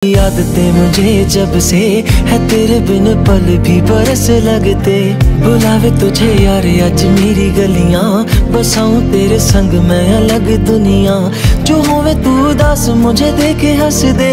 आदतें मुझे जब से है तेरे बिन पल भी बरस लगते। बुलावे तुझे यार, आज मेरी गलियाँ बसाऊं तेरे संग, मैं अलग दुनिया। जो होवे तू दास मुझे देखे हंस दे।